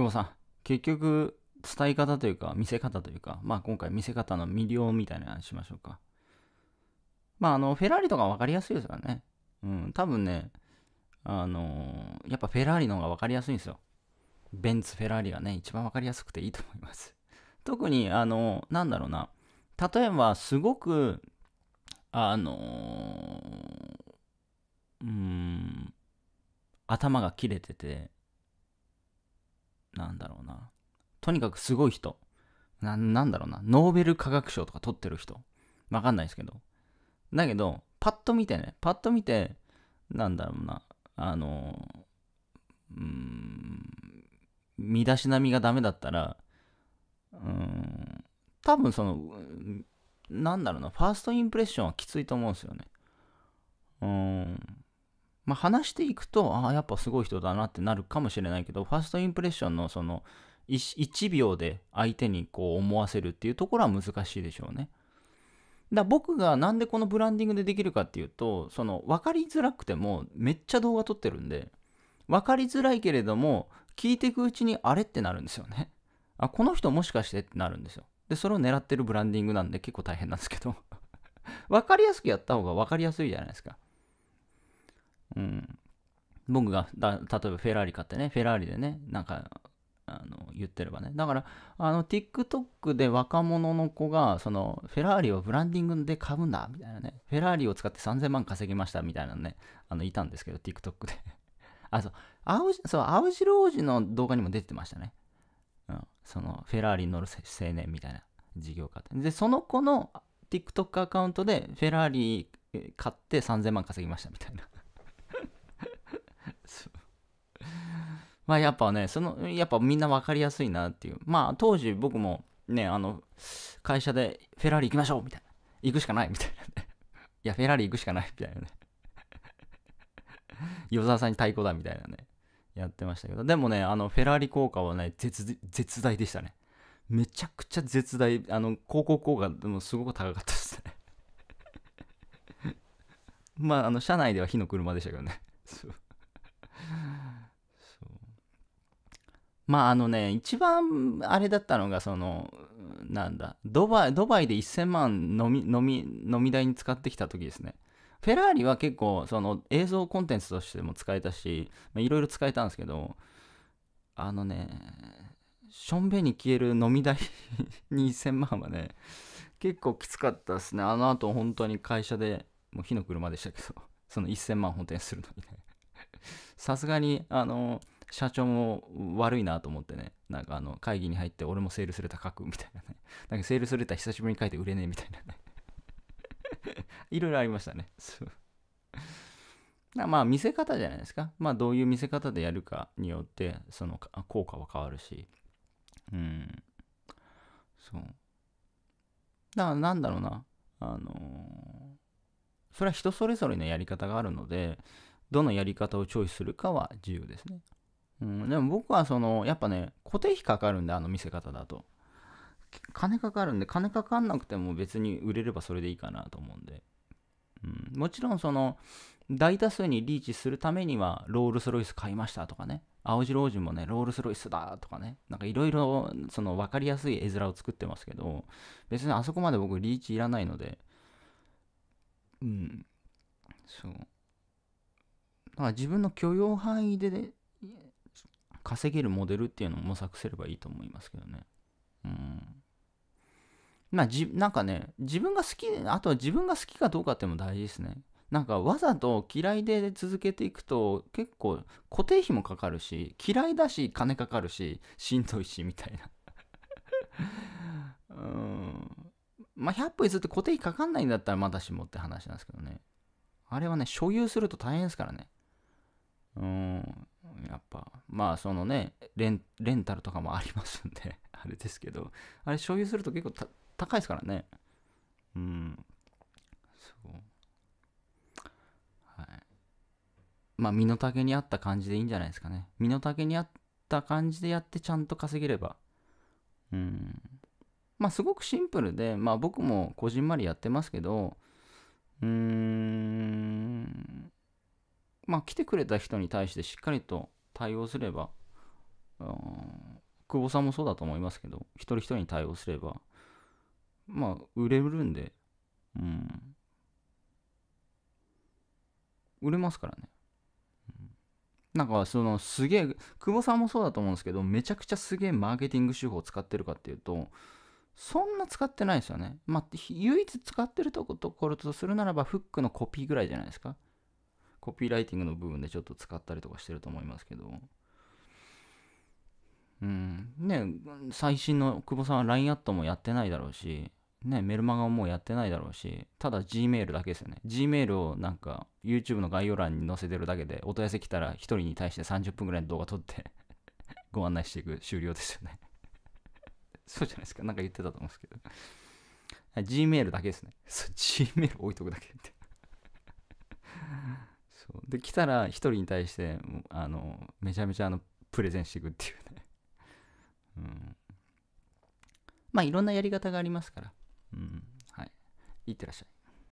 久保さん、結局、伝え方というか、見せ方というか、まあ今回見せ方の魅了みたいな話しましょうか。まああの、フェラーリとか分かりやすいですからね。うん、多分ね、あのー、やっぱフェラーリの方が分かりやすいんですよ。ベンツ、フェラーリがね、一番分かりやすくていいと思います。特に、あのー、なんだろうな。例えば、すごく、あのー、うん、頭が切れてて、なんだろうな。とにかくすごい人。な、なんだろうな。ノーベル化学賞とか取ってる人。わかんないですけど。だけど、パッと見てね、パッと見て、なんだろうな。あの、うん、身だしなみがダメだったら、うん、多分その、なんだろうな、ファーストインプレッションはきついと思うんですよね。うん。まあ、話していくと、ああ、やっぱすごい人だなってなるかもしれないけど、ファーストインプレッションのその 1, 秒で相手にこう思わせるっていうところは難しいでしょうね。だ僕がなんでこのブランディングでできるかっていうと、その分かりづらくてもめっちゃ動画撮ってるんで、分かりづらいけれども、聞いていくうちにあれってなるんですよね。あ、この人もしかしてってなるんですよ。で、それを狙ってるブランディングなんで結構大変なんですけど 分かりやすくやった方が分かりやすいじゃないですか。うん。僕がだ、例えばフェラーリ買ってね、フェラーリでね、なんか、あの言ってればね。だから、あの、TikTok で若者の子が、その、フェラーリをブランディングで買うんだ、みたいなね。フェラーリを使って3000万稼ぎました、みたいなね、あの、いたんですけど、TikTok で あ、そう、青そう、青白王子の動画にも出てましたね。うん。その、フェラーリに乗る青年みたいな事業家で、その子の TikTok アカウントで、フェラーリ買って3000万稼ぎました、みたいなまあやっぱね、その、やっぱみんな分かりやすいなっていう。まあ当時僕もね、あの、会社でフェラーリ行きましょうみたいな。行くしかないみたいなね。いや、フェラーリ行くしかないみたいなね。与沢さんに太鼓だみたいなね。やってましたけど。でもね、あの、フェラーリ効果はね、絶絶大でしたね。めちゃくちゃ絶大、あの、広告効果でもすごく高かったですね。まあ、あの、車内では火の車でしたけどね。そうまああのね、一番あれだったのが、その、なんだ、ドバイ、ドバイで1000万飲み、飲み、飲み代に使ってきた時ですね。フェラーリは結構、その映像コンテンツとしても使えたし、いろいろ使えたんですけど、あのね、しょんべに消える飲み代 に1000万はね、結構きつかったですね。あの後本当に会社で、もう火の車でしたけど、その1000万本店するのにね。さすがに、あの、社長も悪いなと思ってね、なんかあの会議に入って俺もセールスレター書くみたいなね。なんかセールスレター久しぶりに書いて売れねえみたいなね。いろいろありましたね。そう。まあ見せ方じゃないですか。まあどういう見せ方でやるかによってその効果は変わるし。うん。そう。だからなんだろうな。あのー、それは人それぞれのやり方があるので、どのやり方をチョイスするかは自由ですね。うん、でも僕はその、やっぱね、固定費かかるんで、あの見せ方だと。金かかるんで、金かかんなくても別に売れればそれでいいかなと思うんで。うん、もちろんその、大多数にリーチするためには、ロールスロイス買いましたとかね。青白王子もね、ロールスロイスだとかね。なんかいろいろ、その分かりやすい絵面を作ってますけど、別にあそこまで僕リーチいらないので、うん。そう。だから自分の許容範囲で、ね、稼げるモデルっていうのを模索すればいいと思いますけどね。うん。まあ、じ、なんかね、自分が好き、あとは自分が好きかどうかっていうのも大事ですね。なんかわざと嫌いで続けていくと結構固定費もかかるし、嫌いだし金かかるし、しんどいしみたいな。うん。まあ、100歩譲って固定費かかんないんだったらまだしもって話なんですけどね。あれはね、所有すると大変ですからね。うん。やっぱ、まあそのねレン、タルとかもありますんで あれですけど、あれ所有すると結構高いですからね。うん。そう。はい。まあ身の丈に合った感じでいいんじゃないですかね。身の丈に合った感じでやってちゃんと稼げれば。うん。まあすごくシンプルで、まあ僕もこじんまりやってますけど、うーん。まあ、来てくれた人に対してしっかりと対応すれば、うん、久保さんもそうだと思いますけど、一人一人に対応すれば、まあ、売れるんで、うん。売れますからね。なんかそのすげえ久保さんもそうだと思うんですけどめちゃくちゃすげえマーケティング手法を使ってるかっていうとそんな使ってないですよね。まあ唯一使ってるところとするならばフックのコピーぐらいじゃないですか。コピーライティングの部分でちょっと使ったりとかしてると思いますけど。うん。ね最新の久保さんは LINE アットもやってないだろうし、ね、メルマガももうやってないだろうし、ただ Gmail だけですよね。Gmail をなんか YouTube の概要欄に載せてるだけで、お問い合わせ来たら1人に対して30分ぐらいの動画撮って ご案内していく終了ですよね そうじゃないですか。なんか言ってたと思うんですけど Gmail だけですね。Gmail 置いとくだけってで、来たら1人に対して、あの、めちゃめちゃあの、プレゼンしていくっていうね。うん。まあ、いろんなやり方がありますから。うん。はい。いってらっしゃい。